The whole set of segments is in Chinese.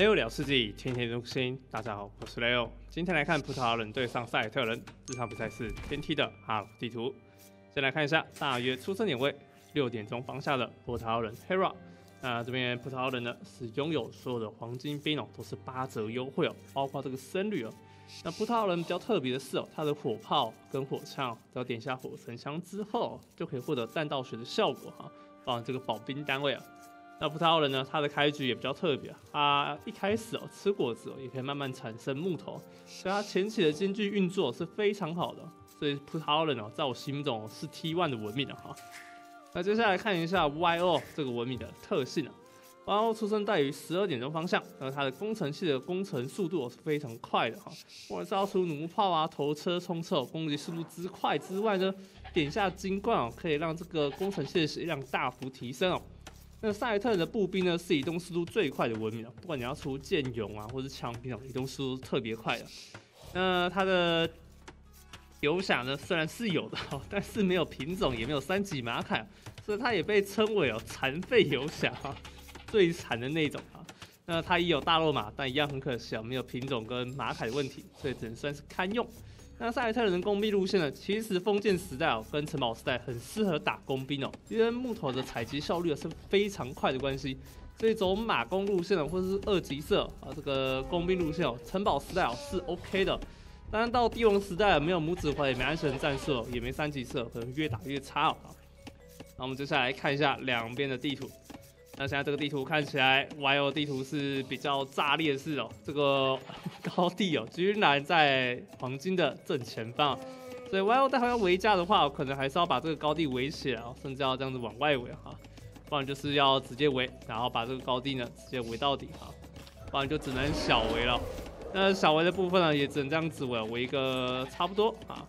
Leo 聊世纪，天天中心。大家好，我是 Leo。今天来看葡萄牙人对上塞尔特人，这场比赛是天梯的哈地图。先来看一下大约出生点位，六点钟方向的葡萄牙人 Hera。那这边葡萄牙人呢是拥有所有的黄金兵哦，都是八折优惠哦，包括这个僧侣哦。那葡萄牙人比较特别的是哦，它的火炮跟火枪，只要点下火神枪之后，就可以获得弹道学的效果哈，放这个保兵单位啊。那葡萄人呢，他的开局也比较特别，他一开始哦吃果子哦，也可以慢慢产生木头，所以他前期的经济运作是非常好的。所以葡萄人哦，在我心中是 T1 的文明的哈。那接下来看一下 YO 这个文明的特性啊。YO 出生在于十二点钟方向，那它的工程器的工程速度是非常快的哈。不管造出弩炮啊、头车冲刺，攻击速度之快之外呢，点下金冠哦，可以让这个工程器的血量大幅提升哦。那塞特的步兵呢，是移动速度最快的文明啊，不管你要出剑勇啊，或者枪兵啊，移动速度特别快的。那它的游侠呢，虽然是有的，但是没有品种，也没有三级马卡，所以它也被称为哦残废游侠。最惨的那种啊，那它也有大肉马，但一样很可惜啊，没有品种跟马铠的问题，所以只能算是堪用。那塞尔特人的工兵路线呢，其实封建时代哦跟城堡时代很适合打工兵哦，因为木头的采集效率是非常快的关系，所以走马弓路线哦，或者是二级色啊这个工兵路线哦，城堡时代哦是 OK 的，当然到帝王时代没有拇指环也没安全战术，也没三级色，可能越打越差哦。那我们接下来看一下两边的地图。那现在这个地图看起来，YO 地图是比较炸裂的是哦，这个 高地哦，居然在黄金的正前方，所以 YO 待会要围架的话，可能还是要把这个高地围起来哦，甚至要这样子往外围哈，不然就是要直接围，然后把这个高地呢直接围到底哈，不然就只能小围了。那小围的部分呢，也只能这样子围，围一个差不多啊，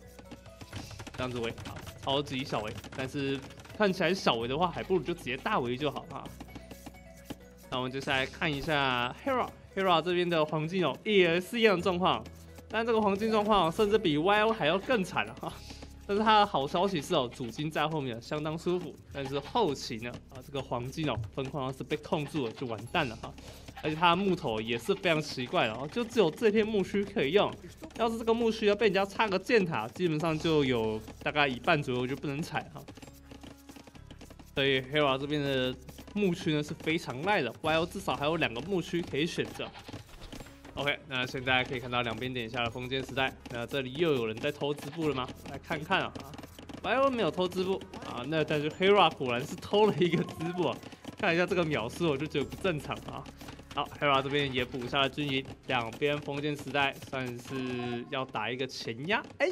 这样子围啊，超级小围，但是看起来小围的话，还不如就直接大围就好哈。那我们接下来看一下 Hera，Hera 这边的黄金哦，也是一样的状况，但这个黄金状况甚至比 YO 还要更惨了哈。但是它的好消息是哦，主金在后面相当舒服，但是后期呢啊，这个黄金哦分矿要是被控住了就完蛋了哈。而且它的木头也是非常奇怪的哦，就只有这片木须可以用，要是这个木须要被人家插个箭塔，基本上就有大概一半左右就不能踩哈。所以 Hera 这边的。牧区呢是非常赖的，YO 至少还有两个牧区可以选择。OK，那现在可以看到两边点下了封建时代，那这里又有人在偷织布了吗？来看看啊，YO 没有偷织布啊，那但是 Hera 果然是偷了一个织布，看一下这个秒数我就觉得不正常啊。好，Hera 这边也补下了军营，两边封建时代算是要打一个前压，哎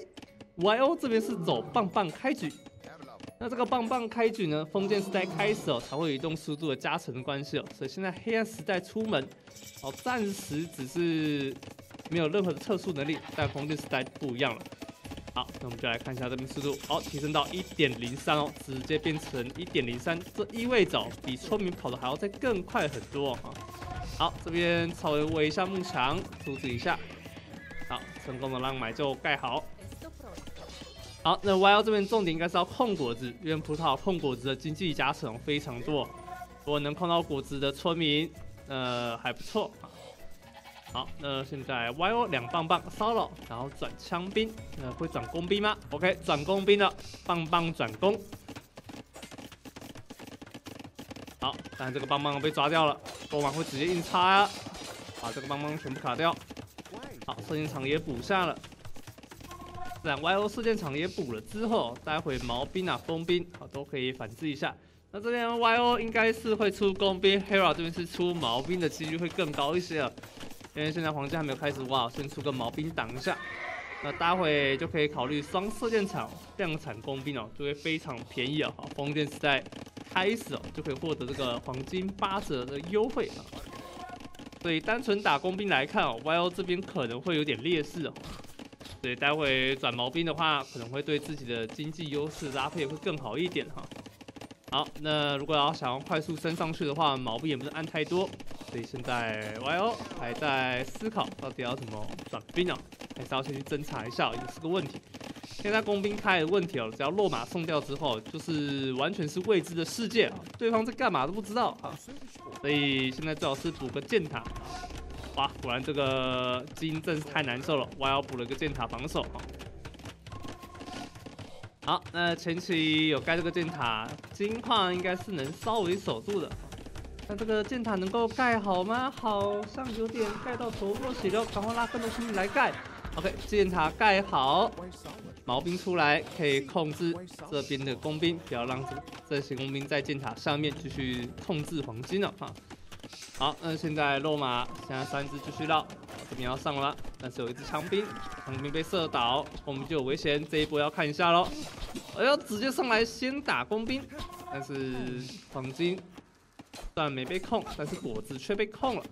，YO 这边是走棒棒开局。那这个棒棒开局呢？封建时代开始哦，才会有移动速度的加成的关系哦，所以现在黑暗时代出门哦，暂时只是没有任何的测速能力，但封建时代不一样了。好，那我们就来看一下这边速度，哦，提升到一点零三哦，直接变成一点零三，这意味着比村民跑的还要再更快很多哈。好，这边稍微围一下幕墙，阻止一下，好，成功的让买就盖好。好，那 YO 这边重点应该是要控果子，因为葡萄控果子的经济加成非常多，如果能控到果子的村民，呃还不错。好，那现在 YO 两棒棒骚扰，然后转枪兵，那会转工兵吗？OK，转工兵了，棒棒转工。好，但这个棒棒被抓掉了，国王会直接硬插啊，把这个棒棒全部卡掉。好，射箭场也补下了。然 YO 四件厂也补了之后，待会毛兵啊、风兵啊都可以反制一下。那这边 YO 应该是会出工兵，Hera 这边是出毛兵的几率会更高一些了。因为现在黄金还没有开始挖，先出个毛兵挡一下。那待会就可以考虑双射箭场量产工兵哦，就会非常便宜啊。封建时代开始哦，就可以获得这个黄金八折的优惠啊。所以单纯打工兵来看哦，YO 这边可能会有点劣势哦。对，待会转毛兵的话，可能会对自己的经济优势搭配会更好一点哈。好，那如果要想要快速升上去的话，毛兵也不是按太多，所以现在 YO 还在思考到底要怎么转兵啊，还是要先去侦查一下，也是个问题。现在工兵开的问题哦，只要落马送掉之后，就是完全是未知的世界啊，对方在干嘛都不知道啊，所以现在最好是补个箭塔。哇，果然这个金真是太难受了，我要补了个箭塔防守。好，那前期有盖这个箭塔，金矿应该是能稍微守住的。那这个箭塔能够盖好吗？好像有点盖到头破血流，赶快拉更多兄弟来盖。OK，箭塔盖好，毛兵出来可以控制这边的工兵，不要让这这些工兵在箭塔上面继续控制黄金了哈。好，那现在落马，现在三只继续绕，这边要上了，但是有一只枪兵，枪兵被射倒，我们就有危险，这一波要看一下喽。哎呦，直接上来先打工兵，但是黄金虽然没被控，但是果子却被控了。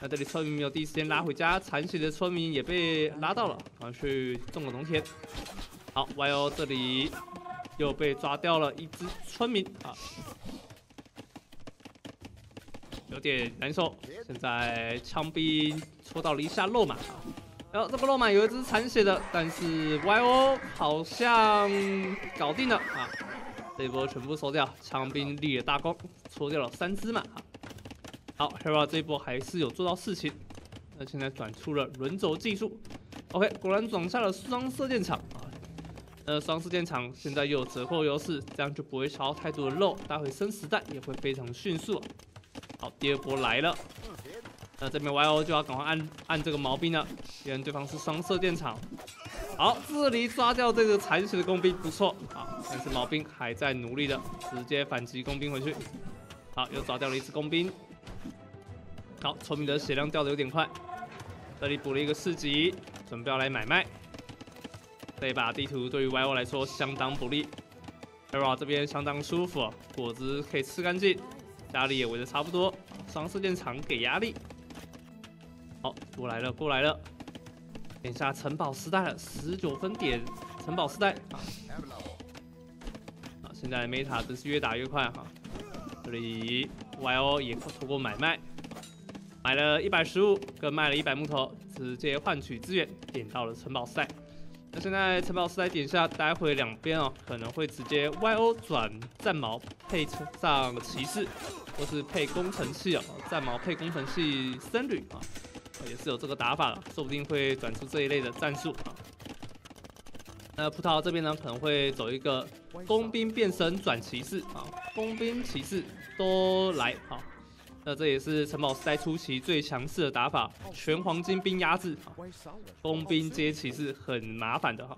那这里村民没有第一时间拉回家，残血的村民也被拉到了，然后去种了农田。好，Y O 这里又被抓掉了一只村民啊。有点难受，现在枪兵戳到了一下肉马，然后这个肉马有一只残血的，但是 Y O 好像搞定了。啊，这一波全部收掉，枪兵立了大功，戳掉了三只嘛啊，好，Hero 这一波还是有做到事情，那现在转出了轮轴技术，OK，果然转下了双射箭场。啊，呃，双射箭场现在又有折扣优势，这样就不会消耗太多的肉，待会升时代也会非常迅速。第二波来了，那这边 Y O 就要赶快按按这个毛兵了，因为对方是双射箭场。好，这里抓掉这个残血的工兵，不错。好，但是毛兵还在努力的，直接反击工兵回去。好，又抓掉了一只工兵。好，聪明的血量掉的有点快，这里补了一个四级，准备要来买卖。这一把地图对于 Y O 来说相当不利，Hero 这边相当舒服，果子可以吃干净。家里也围的差不多，双射箭场给压力。好，过来了，过来了。等一下，城堡时代了，十九分点，城堡时代啊！啊，现在 Meta 真是越打越快哈。这里 YO 也通过买卖，买了一百食物，跟卖了一百木头，直接换取资源，点到了城堡时代。那现在城堡时代点下，待会两边哦可能会直接 YO 转战矛配上骑士。或是配工程器啊，战矛配工程器僧侣啊，也是有这个打法的，说不定会转出这一类的战术啊。那葡萄这边呢，可能会走一个工兵变身转骑士啊，工兵骑士都来好。那这也是城堡时代初期最强势的打法，全黄金兵压制啊，工兵接骑士很麻烦的哈。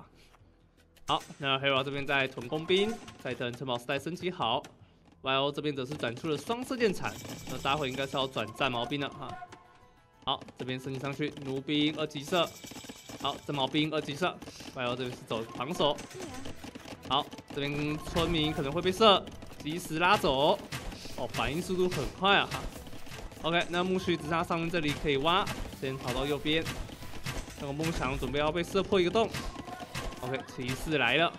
好，那黑娃这边在囤工兵，在等城堡时代升级好。Y O 这边则是转出了双射箭铲，那待会应该是要转战矛兵了哈。好，这边升级上去，弩兵二级射，好，战矛兵二级射。Y O 这边是走防守，好，这边村民可能会被射，及时拉走。哦，反应速度很快啊哈。OK，那木须只差上面这里可以挖，先跑到右边。那个梦想准备要被射破一个洞。OK，骑士来了。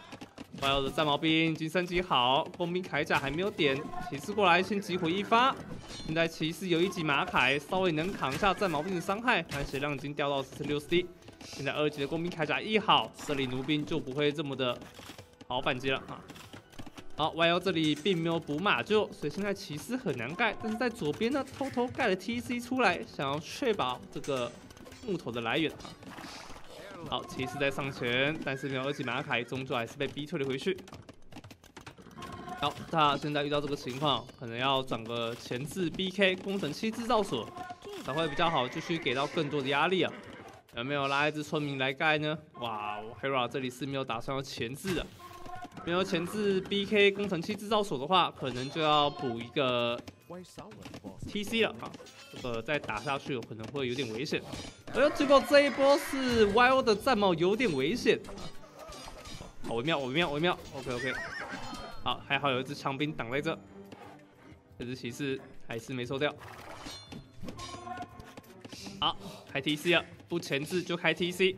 Y O 的战矛兵已经升级好，工兵铠甲还没有点，骑士过来先击毁一发。现在骑士有一级马铠，稍微能扛下战矛兵的伤害，但血量已经掉到四十六 C。现在二级的工兵铠甲一好，这里弩兵就不会这么的好反击了啊。好，Y O 这里并没有补马厩，所以现在骑士很难盖，但是在左边呢偷偷盖了 T C 出来，想要确保这个木头的来源啊。好，骑士在上前，但是没有二级马凯，终究还是被逼退了回去。好，他现在遇到这个情况，可能要转个前置 BK 工程器制造所才会比较好，继续给到更多的压力啊。有没有拉一只村民来盖呢？哇，Hero 这里是没有打算要前置的，没有前置 BK 工程器制造所的话，可能就要补一个 TC 了啊。这个再打下去，有可能会有点危险。哎呦，结果这一波是 YO 的战帽有点危险，好微妙，微妙，微妙。OK OK，好，还好有一只枪兵挡在这，这只骑士还是没收掉。好，开 TC 了，不前置就开 TC，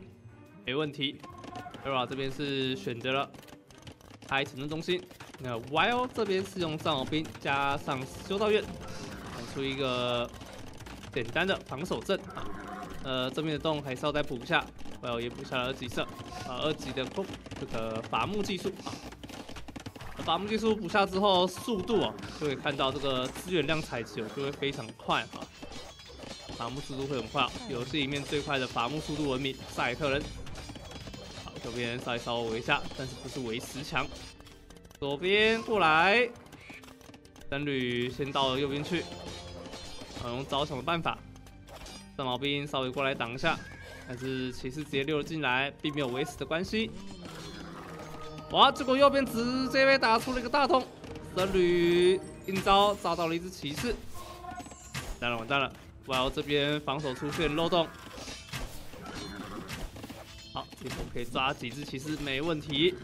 没问题。ERA 这边是选择了开城镇中心，那 YO 这边是用战矛兵加上修道院，打出一个简单的防守阵啊。呃，这边的洞还是要再补一下，还有也补下了二级色，啊，二级的攻这个伐木技术啊，伐木技术补下之后，速度啊，就会看到这个资源量采集就会非常快啊。伐木速度会很快，游戏里面最快的伐木速度文明赛特人。好，右边稍微稍微围一下，但是不是围十墙。左边过来，僧侣先到了右边去，好用招降的办法，战矛兵稍微过来挡一下，但是骑士直接溜了进来，并没有围死的关系。哇，结果右边直接被打出了一个大洞，僧侣应招遭到了一只骑士，完蛋了完蛋了，哇哦这边防守出现漏洞，好，这波可以抓几只骑士没问题。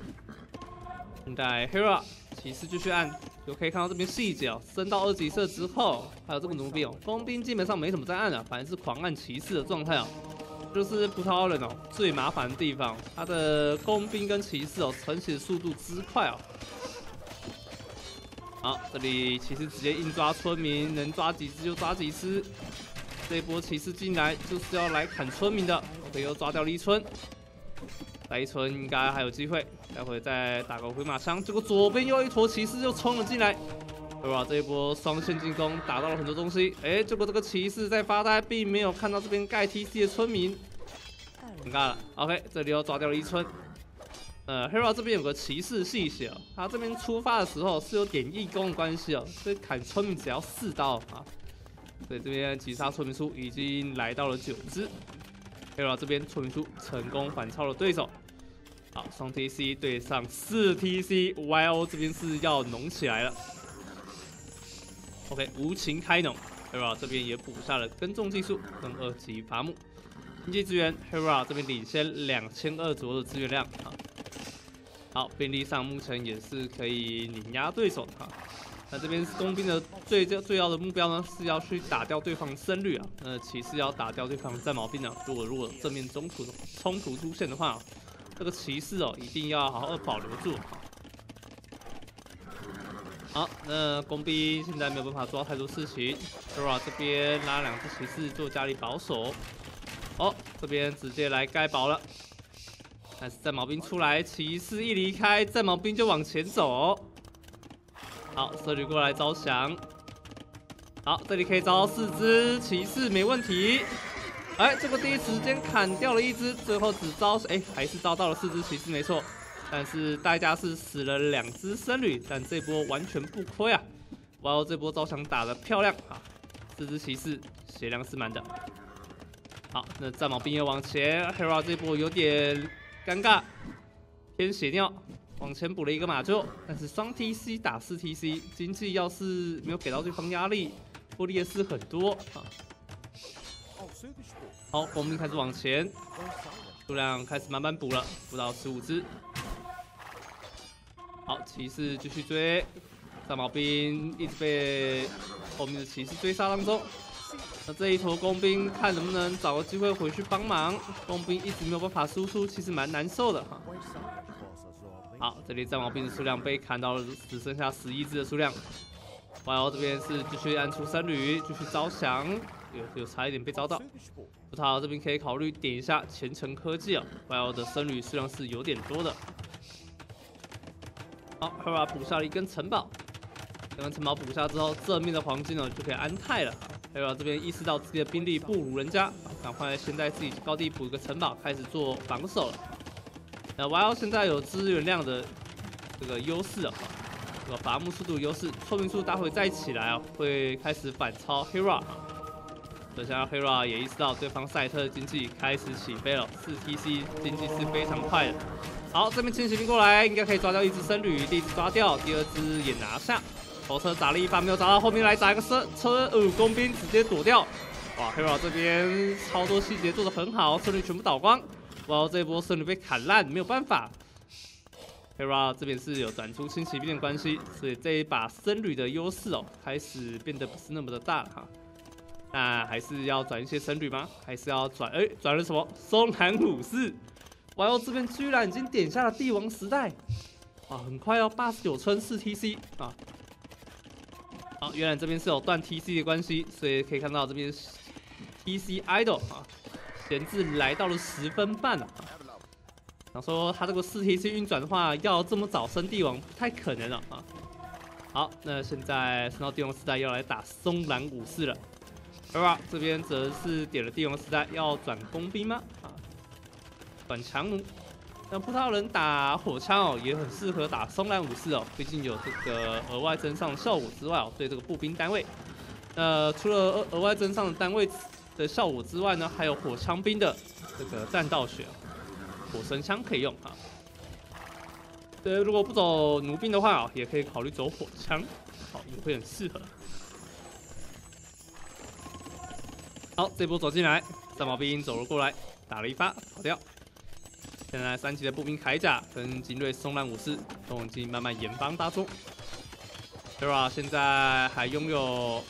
等待 Hero 骑士继续按，就可以看到这边细节哦。升到二级色之后，还有这个弩兵哦，工兵基本上没什么在按啊，反正是狂按骑士的状态哦。就是葡萄人哦，最麻烦的地方，他的工兵跟骑士哦，成型的速度之快哦。好，这里骑士直接硬抓村民，能抓几只就抓几只。这波骑士进来就是要来砍村民的，OK，又抓掉了一村。来一村应该还有机会，待会再打个回马枪。结果左边又一坨骑士又冲了进来，对吧？这一波双线进攻打到了很多东西。哎，结果这个骑士在发呆，并没有看到这边盖 TC 的村民，尴尬了。OK，这里又抓掉了一村。呃，Hero 这边有个骑士细节哦，他这边出发的时候是有点义工的关系哦，所以砍村民只要四刀啊。所以这边击杀村民数已经来到了九只。黑佬这边村民数成功反超了对手，好，双 TC 对上四 TC，YO 这边是要浓起来了。OK，无情开农，Hero 这边也补下了耕种技术跟二级伐木。经济资源，Hero 这边领先两千二左右的资源量啊。好，兵力上目前也是可以碾压对手的哈。那这边工兵的最最要的目标呢，是要去打掉对方僧侣啊。那骑士要打掉对方战矛兵啊。如果如果正面中途冲突出现的话，这个骑士哦，一定要好好保留住。好，那工兵现在没有办法做太多事情。Dora 这边拉两只骑士做家里保守。哦，这边直接来盖堡了。但是战矛兵出来，骑士一离开，战矛兵就往前走。好，僧侣过来招降。好，这里可以招四只骑士，没问题。哎，这个第一时间砍掉了一只，最后只招哎，还是招到了四只骑士，没错。但是代价是死了两只僧侣，但这波完全不亏啊！哇哦，这波招降打得漂亮啊！四只骑士血量是满的。好，那战矛兵又往前，Hera 这波有点尴尬，偏血尿。往前补了一个马厩，但是双 TC 打四 TC，经济要是没有给到对方压力，获利也是很多啊。好，工兵开始往前，数量开始慢慢补了，补到十五只。好，骑士继续追，大毛兵一直被后面的骑士追杀当中。那这一坨工兵看能不能找个机会回去帮忙，工兵一直没有办法输出，其实蛮难受的哈。好，这里战王兵的数量被砍到了，只剩下十一只的数量。YO 这边是继续按出僧侣，继续招降，有有差一点被招到。葡萄这边可以考虑点一下前程科技啊，YO 的僧侣数量是有点多的。好，Hera 补下了一根城堡，这根城堡补下之后，正面的黄金呢就可以安泰了。Hera 这边意识到自己的兵力不如人家，赶快先在自己高地补一个城堡，开始做防守了。那 YO 现在有资源量的这个优势啊，这个伐木速度优势，村民数待会再起来啊，会开始反超 Hero。等下 Hero 也意识到对方赛特的经济开始起飞了，四 TC 经济是非常快的。好，这边轻骑兵过来，应该可以抓掉一只僧侣，第一只抓掉，第二只也拿下。头车砸了一发没有砸到，后面来砸一个车车呃工兵直接躲掉。哇，Hero 这边操作细节做的很好，村侣全部倒光。哇！这一波僧侣被砍烂，没有办法。Hera 这边是有转出轻骑兵的关系，所以这一把僧侣的优势哦，开始变得不是那么的大了哈。那还是要转一些僧侣吗？还是要转？哎，转了什么？松南武士。哇哦，这边居然已经点下了帝王时代。啊，很快哦，八十九村四 TC 啊。好，原来这边是有断 TC 的关系，所以可以看到这边 TC Idol 啊。闲置来到了十分半啊，想说他这个四 TC 运转的话，要这么早升帝王不太可能了啊。好，那现在升到帝王时代要来打松兰武士了。对吧？这边则是点了帝王时代，要转工兵吗？啊，转强弩。那葡萄人打火枪哦，也很适合打松兰武士哦，毕竟有这个额外增上效果之外哦，对这个步兵单位。那除了额额外增上的单位的效果之外呢，还有火枪兵的这个弹道血，火神枪可以用啊。对，如果不走弩兵的话哦，也可以考虑走火枪，好，也会很适合。好，这波走进来，战矛兵走了过来，打了一发，跑掉。现在三级的步兵铠甲跟精锐松兰武士都已经慢慢严帮大众。对吧？现在还拥有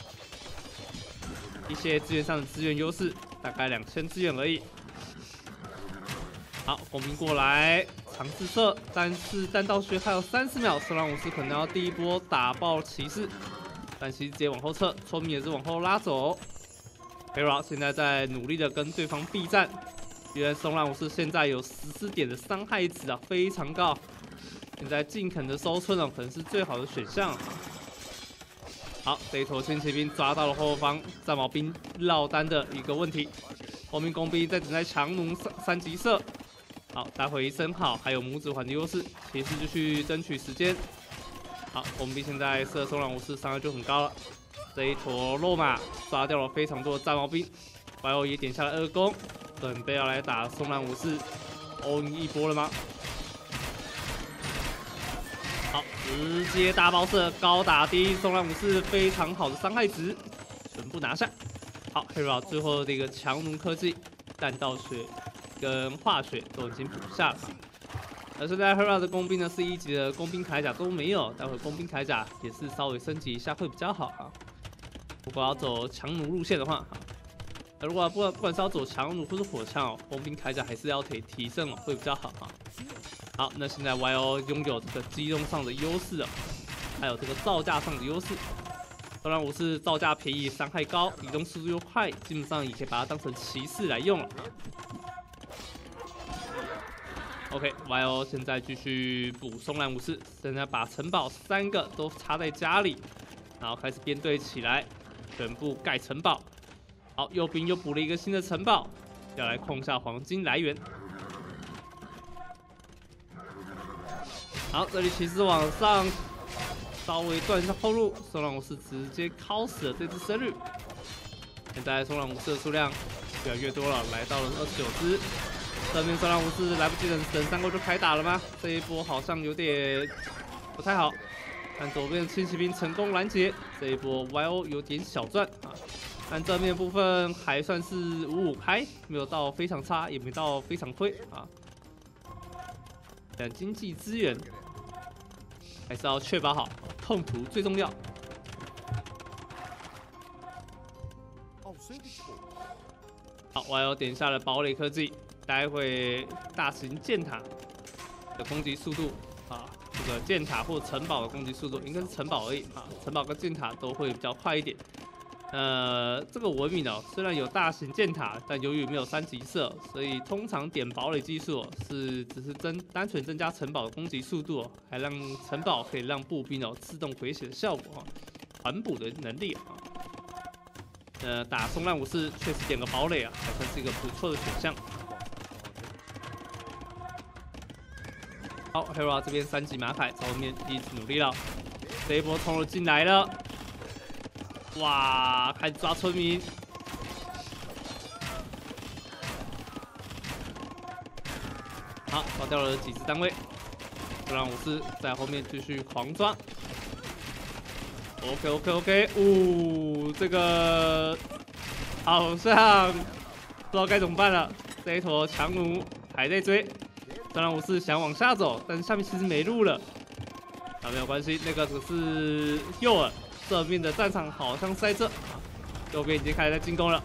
一些资源上的资源优势，大概两千资源而已。好，工兵过来尝试射，但是弹道学还有三十秒，松兰武士可能要第一波打爆骑士，但骑士直接往后撤，聪明也是往后拉走。Hero 现在在努力的跟对方避战，原来松浪武士现在有十四点的伤害值啊，非常高。现在尽可能的收村哦，可能是最好的选项。好，这一头轻骑兵抓到了后方战矛兵落单的一个问题。后面工兵在等待强弩三三级射。好，待会一声好，还有拇指环的优势，骑士就去争取时间。好，工兵现在射松浪武士伤害就很高了。这一坨落马抓掉了非常多的战矛兵，白欧也点下了二攻，准备要来打松兰武士，欧赢一波了吗？直接大爆射，高打低，松兰武士非常好的伤害值，全部拿下。好，Hero 最后的一个强弩科技，弹道血跟化血都已经补下了。而现在 Hero 的工兵呢是一级的工兵铠甲都没有，待会工兵铠甲也是稍微升级一下会比较好啊。如果要走强弩路线的话，那如果不管不管是要走强弩或是火枪哦，工兵铠甲还是要提提升哦，会比较好哈。好，那现在 YO 拥有这个机动上的优势，还有这个造价上的优势。当然我是造价便宜、伤害高、移动速度又快，基本上也可以把它当成骑士来用了。OK，YO 现在继续补松兰武士，现在把城堡三个都插在家里，然后开始编队起来。全部盖城堡，好，右边又补了一个新的城堡，要来控一下黄金来源。好，这里骑士往上稍微断一下后路，松浪武士直接敲死了这只僧侣。现在松浪武士的数量越来越多了，来到了二十九只。这边松浪武士来不及等等三个就开打了吗？这一波好像有点不太好。看左边的轻骑兵成功拦截，这一波 YO 有点小赚啊。看正面部分还算是五五开，没有到非常差，也没到非常亏啊。但经济资源还是要确保好，痛图最重要。好我要点下了堡垒科技，待会大型箭塔的攻击速度啊。这个箭塔或城堡的攻击速度应该是城堡而已啊，城堡跟箭塔都会比较快一点。呃，这个文明哦，虽然有大型箭塔，但由于没有三级射，所以通常点堡垒技术是只是增单纯增加城堡的攻击速度，还让城堡可以让步兵哦自动回血的效果哈，反补的能力啊。呃，打松烂武士确实点个堡垒啊，还算是一个不错的选项。好，Hero 这边三级马凯在后面一直努力了，这一波冲了进来了，哇，开始抓村民，好，抓掉了几只单位，就让武士在后面继续狂抓。OK OK OK，呜，这个好像不知道该怎么办了，这一坨强弩还在追。当然我是想往下走，但是下面其实没路了。啊，没有关系，那个只是诱饵这边的战场好像在这，右边已经开始在进攻了。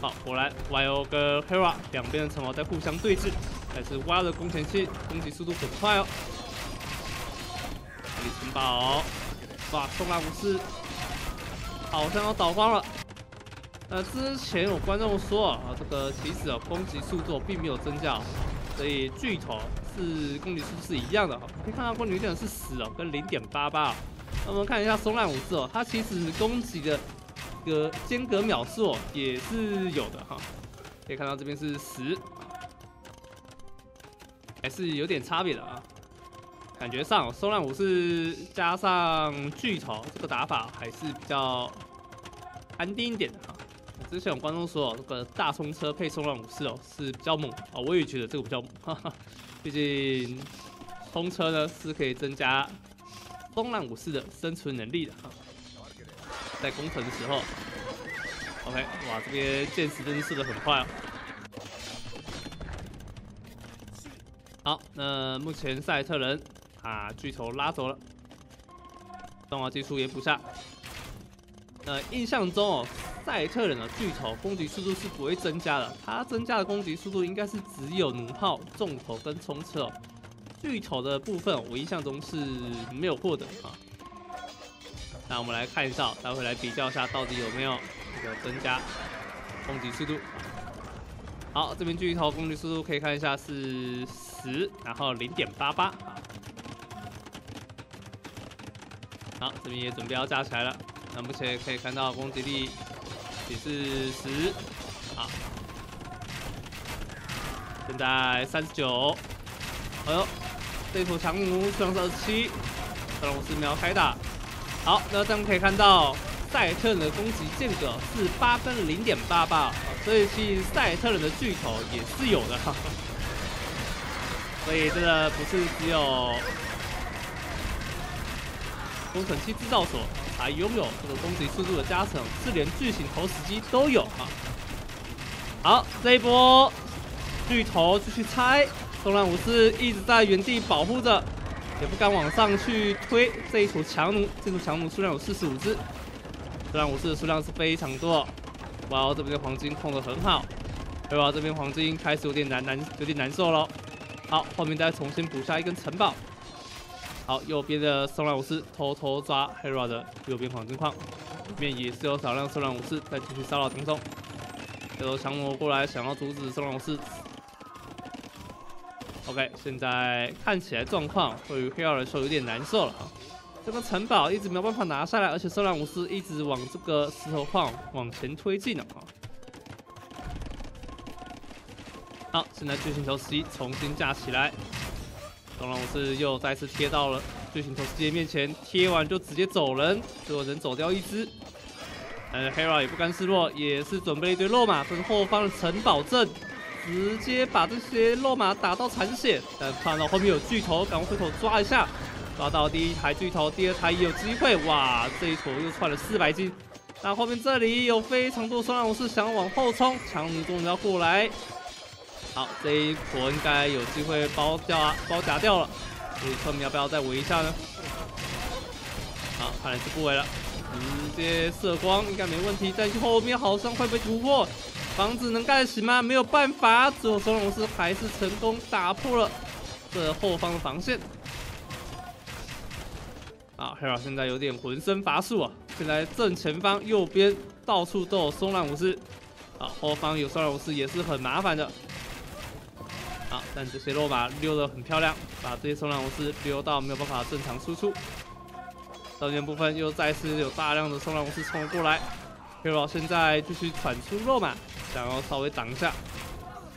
好，果然 YO 跟 Hera 两边的城堡在互相对峙，但是 YO 的攻前期攻击速度很快哦。这里城堡，哇，松兰武士好像要倒光了。呃，之前有观众说啊，这个其实啊攻击速度并没有增加。所以巨头是攻击速度是一样的，可以看到攻击点是十哦，跟零点八八。那我们看一下松烂武士哦，它其实攻击的隔间隔秒数哦也是有的哈。可以看到这边是十，还是有点差别的啊。感觉上松浪武士加上巨头这个打法还是比较安定一点的哈。之前有观众说哦这个大冲车配松浪武士哦是比较猛啊，我也觉得这个比较猛，哈哈。毕竟冲车呢是可以增加松浪武士的生存能力的。在攻城的时候，OK，哇，这边剑士真的射的很快哦。好，那目前赛特人把巨头拉走了，动画技术也补下。呃，印象中哦，赛特人的巨头攻击速度是不会增加的，它增加的攻击速度应该是只有弩炮、重头跟冲刺哦。巨头的部分，我印象中是没有获得啊。那我们来看一下，待会来比较一下，到底有没有这个增加攻击速度。好，这边巨头攻击速度可以看一下是十，然后零点八八啊。好，这边也准备要加起来了。那目前可以看到攻击力也是十，好，现在三十九。哎呦，这头强弩双十七，克隆斯秒开打。好，那这样可以看到赛特人的攻击间隔是八分零点八八，所以其实赛特人的巨头也是有的，所以真的不是只有工程器制造所才拥有这个攻击速度的加成，是连巨型投石机都有啊。好，这一波巨头继续拆，松浪武士一直在原地保护着。也不敢往上去推这一组强弩，这组强弩数量有四十五只，虽然武士的数量是非常多。哇，这边的黄金控的很好，对吧？这边黄金开始有点难难，有点难受了。好，后面再重新补下一根城堡。好，右边的松兰武士偷偷抓 Hera 的右边黄金矿，里面也是有少量松兰武士在继续骚扰当中。这头强弩过来想要阻止松兰武士。OK，现在看起来状况对于黑曜来说有点难受了啊！这个城堡一直没有办法拿下来，而且收兰武士一直往这个石头矿往前推进了啊！好，现在巨型头司机重新架起来，收兰武士又再次贴到了巨型头司机面前，贴完就直接走人，最后人走掉一只。呃，黑曜也不甘示弱，也是准备了一堆肉马跟后方的城堡阵。直接把这些落马打到残血，但看到后面有巨头，赶快回头抓一下，抓到第一台巨头，第二台也有机会。哇，这一坨又窜了四百斤。那后面这里有非常多双狼武士想往后冲，强弩终于要过来。好，这一坨应该有机会包掉啊，包夹掉了。所以村民要不要再围一下呢？好，看来是不围了，直接射光应该没问题。但是后面好像会被突破。房子能盖得起吗？没有办法，最后双龙士还是成功打破了这后方的防线。啊，Hera 现在有点浑身乏术啊！现在正前方、右边到处都有松浪武士，啊，后方有松浪武士也是很麻烦的。啊，但这些落马溜得很漂亮，把这些松浪武士溜到没有办法正常输出。中间部分又再次有大量的松浪武士冲了过来 Hero 现在继续喘出落马。想要稍微挡一下，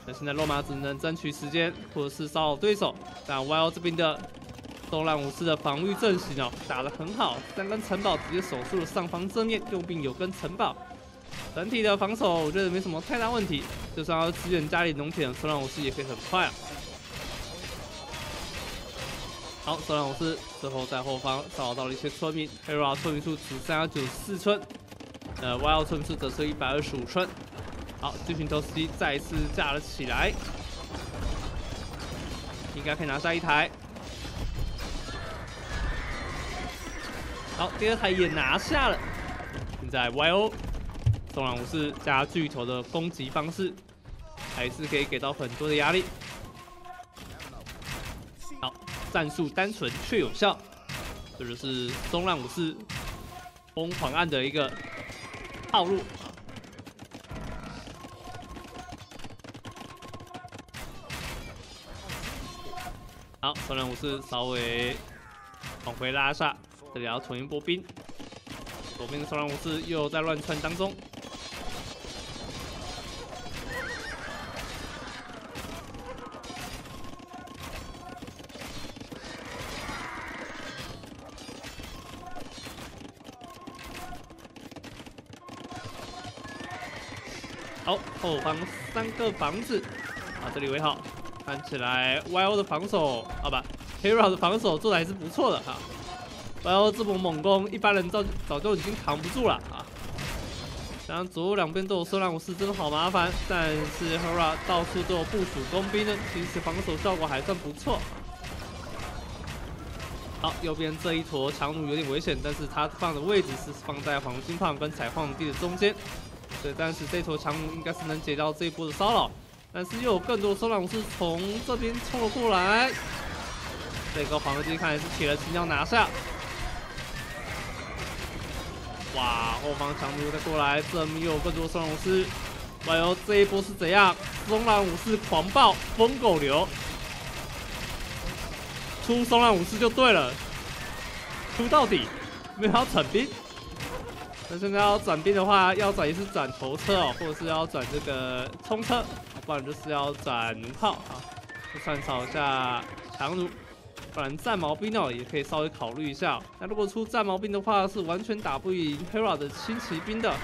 那现在落马只能争取时间，或者是骚扰对手。但 YO 这边的东浪武士的防御阵型哦，打得很好，三根城堡直接守住了上方正面，右边有根城堡，整体的防守我觉得没什么太大问题。就算要支援家里农田，东浪武士也可以很快啊。好，东浪武士最后在后方骚扰到了一些村民，Hero 村民数只剩下九十四村，呃，YO 村民数则是一百二十五寸。好，巨型投石机再次架了起来，应该可以拿下一台。好，第二台也拿下了。现在 YO 松朗武士加巨头的攻击方式，还是可以给到很多的压力。好，战术单纯却有效，这就是松浪武士疯狂按的一个套路。好，双人武士稍微往回拉一下，这里要重新拨兵。左边的双人武士又在乱窜当中。后方三个房子，啊，这里围好，看起来 YO 的防守，好吧，Hero 的防守做的还是不错的哈。YO 这波猛攻，一般人早早就已经扛不住了啊。然后左右两边都有收浪武士，真的好麻烦。但是 Hero 到处都有部署工兵呢，其实防守效果还算不错。好，右边这一坨强弩有点危险，但是它放的位置是放在黄金矿跟采矿地的中间。对，但是这头强应该是能解掉这一波的骚扰，但是又有更多收浪武士从这边冲了过来。这个黄金看来是铁了心要拿下。哇，后方强弩再过来，这边又有更多收浪武士。哇哟，这一波是怎样？松狼武士狂暴，疯狗流，出松浪武士就对了，出到底，没有要转兵。那现在要转兵的话，要转也是转头车哦，或者是要转这个冲车，不然就是要转弩炮啊，就算少一下强弩，不然战矛兵哦也可以稍微考虑一下。那如果出战矛兵的话，是完全打不赢 Hera 的轻骑兵的。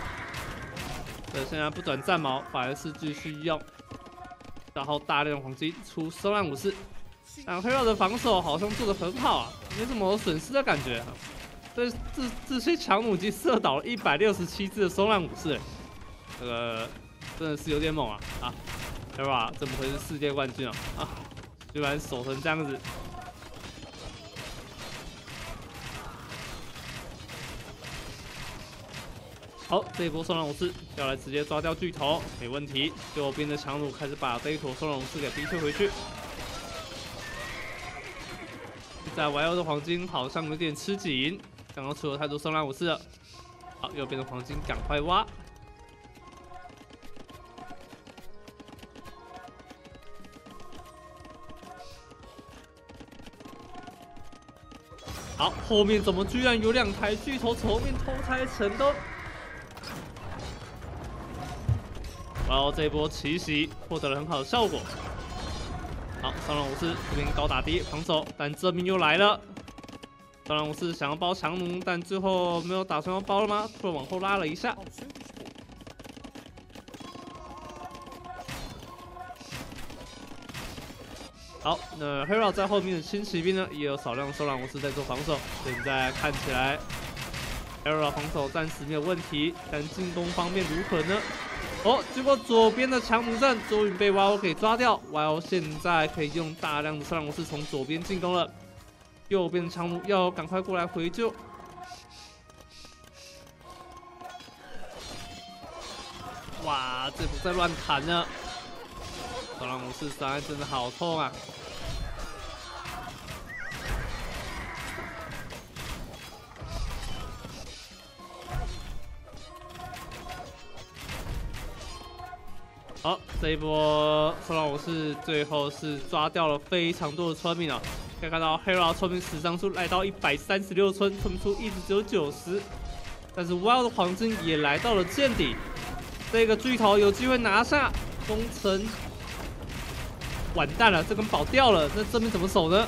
对，现在不转战矛，反而是继续用，然后大量黄金出收浪武士，但 Hera 的防守好像做的很好啊，没什么损失的感觉。这这这些强弩机射倒了一百六十七只的松浪武士，这个真的是有点猛啊啊！对吧？怎么会是世界冠军啊啊！居然守成这样子。好，这一波松浪武士要来直接抓掉巨头，没问题。右边的强弩开始把这一坨松浪武士给逼退回去。在 YO 的黄金好像有点吃紧。刚刚出了太多松浪武士了，好，右边的黄金赶快挖。好，后面怎么居然有两台巨头从后面偷拆成功？然后这一波奇袭获得了很好的效果。好，松浪武士这边高打低防守，但这边又来了。当然我是想要包强弩，但最后没有打算要包了吗？突然往后拉了一下。好，那 Hero 在后面的轻骑兵呢，也有少量的收浪武士在做防守。现在看起来，Hero 防守暂时没有问题，但进攻方面如何呢？哦，结果左边的强弩阵终于被 YO 给抓掉，YO 现在可以用大量的收浪武士从左边进攻了。右边的强弩要赶快过来回救！哇，这不在乱弹呢！小狼武士伤害真的好痛啊！好，这一波小狼武士最后是抓掉了非常多的村民啊！可以看到，Hero 村民死伤数来到一百三十六村，村民数一直只有九十。但是 Wild 的黄金也来到了见底，这个巨头有机会拿下攻城。完蛋了，这根宝掉了，那这边怎么守呢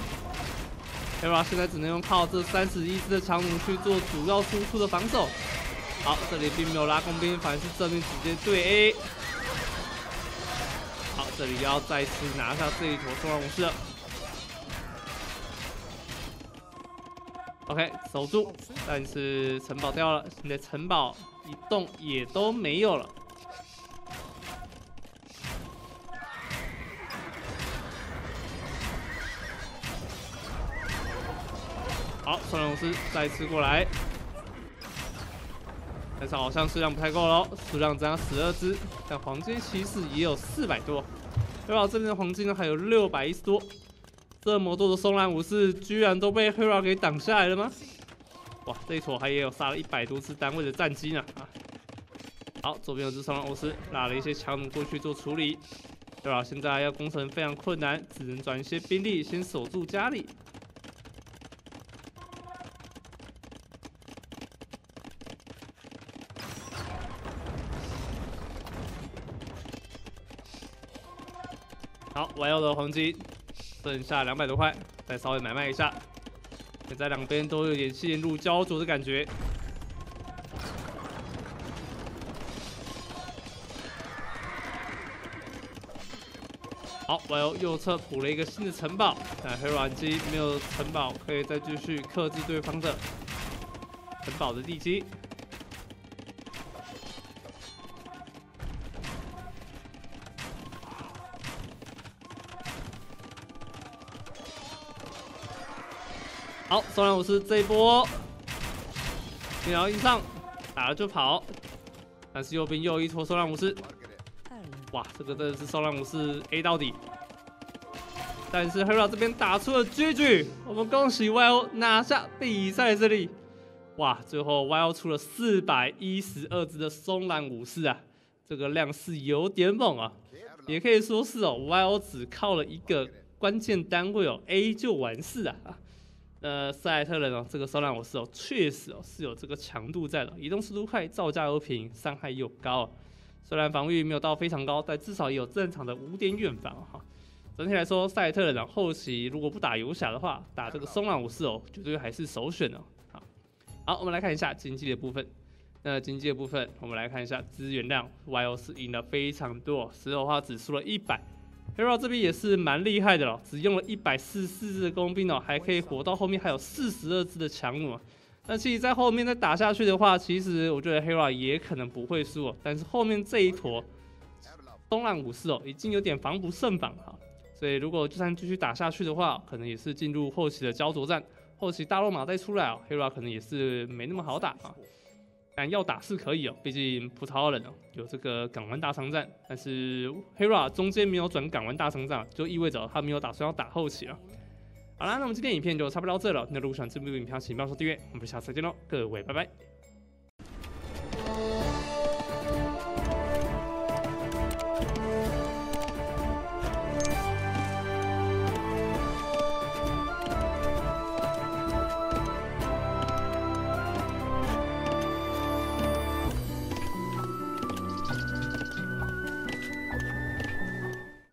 ？Hero 现在只能用靠这三十一只的强弩去做主要输出的防守。好，这里并没有拉工兵，反而是这边直接对 A。好，这里要再次拿下这一坨双龙士。OK，守住，但是城堡掉了，你的城堡一栋也都没有了。好，双龙师再次过来，但是好像数量不太够喽，数量只有十二只，但黄金骑士也有四百多，对吧？这边的黄金呢还有六百一十多。这么多的松兰武士居然都被黑 e 给挡下来了吗？哇，这一坨还也有杀了一百多次单位的战机呢啊！好，左边有只松兰武士拉了一些强弩过去做处理。对吧？现在要攻城非常困难，只能转一些兵力先守住家里。好，我要的黄金剩下两百多块，再稍微买卖一下。现在两边都有点陷入焦灼的感觉。好，我要右侧补了一个新的城堡，但黑软机没有城堡，可以再继续克制对方的城堡的地基。好，松兰武士这一波，轻摇一上，打了就跑，但是右边又一坨松兰武士。哇，这个真的是收浪武士 A 到底，但是 Hero 这边打出了 GG，我们恭喜 YO 拿下比赛这里。哇，最后 YO 出了四百一十二只的松兰武士啊，这个量是有点猛啊，也可以说是哦，YO 只靠了一个关键单位哦 A 就完事啊。呃，赛特人哦，这个收浪武士哦，确实哦是有这个强度在的，移动速度快，造价又平，伤害又高。虽然防御没有到非常高，但至少也有正常的五点远防哈。整体来说，赛特人后期如果不打游侠的话，打这个松浪武士哦，绝对还是首选哦。好，好，我们来看一下经济的部分。那经济的部分，我们来看一下资源量，YO 是赢了非常多，石头花只输了一百。Hero 这边也是蛮厉害的了，只用了一百四十四只的工兵哦，还可以活到后面还有四十二只的强弩。那其实，在后面再打下去的话，其实我觉得 Hera 也可能不会输哦。但是后面这一坨东浪武士哦，已经有点防不胜防哈。所以如果就算继续打下去的话，可能也是进入后期的焦灼战。后期大罗马再出来哦，Hera 可能也是没那么好打啊。但要打是可以哦毕竟葡萄牙人哦有这个港湾大商战。但是黑 ra 中间没有转港湾大商战就意味着他没有打算要打后期了。好啦那么今天影片就差不多到这了那如果想这部影片请不要说订阅我们下次再见喽各位拜拜。